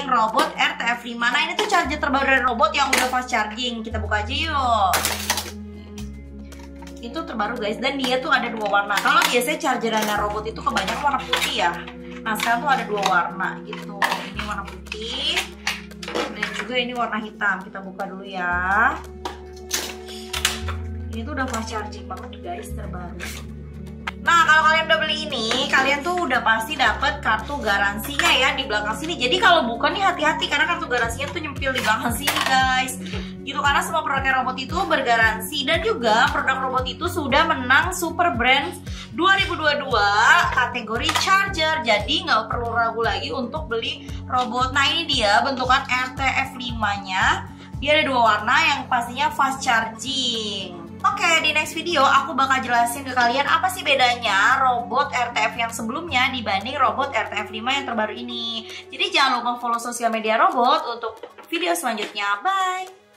unboxing robot RTF 5 Nah ini tuh charger terbaru dari robot yang udah fast charging. Kita buka aja yuk. Itu terbaru guys. Dan dia tuh ada dua warna. Kalau biasanya chargerannya robot itu kebanyakan warna putih ya. Nah sekarang tuh ada dua warna gitu. Ini warna putih Dan juga ini warna hitam. Kita buka dulu ya. Ini tuh udah fast charging banget guys. Terbaru beli ini, kalian tuh udah pasti dapat kartu garansinya ya di belakang sini. Jadi kalau bukan nih hati-hati karena kartu garansinya tuh nyempil di belakang sini, guys. Gitu karena semua produk robot itu bergaransi dan juga produk robot itu sudah menang Super Brands 2022 kategori charger. Jadi nggak perlu ragu lagi untuk beli robot. Nah, ini dia bentukan RTF 5-nya. Dia ada dua warna yang pastinya fast charging. Oke, di next video aku bakal jelasin ke kalian apa sih bedanya robot RTF yang sebelumnya dibanding robot RTF 5 yang terbaru ini. Jadi jangan lupa follow sosial media robot untuk video selanjutnya. Bye!